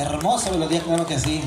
Hermosa melodía, claro que sí.